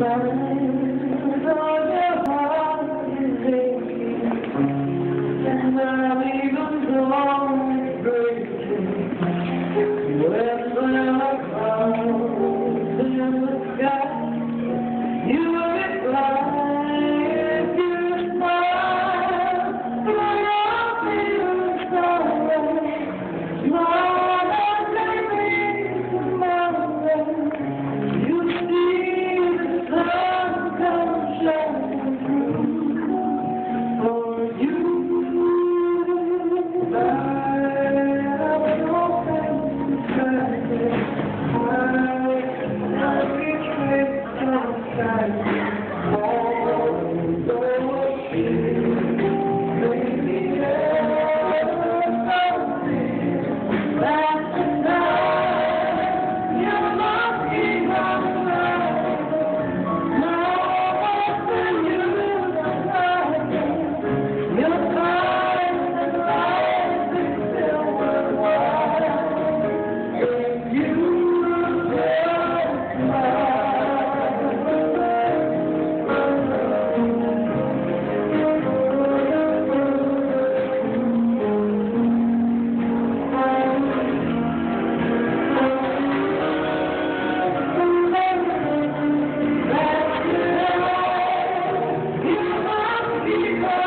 side. people.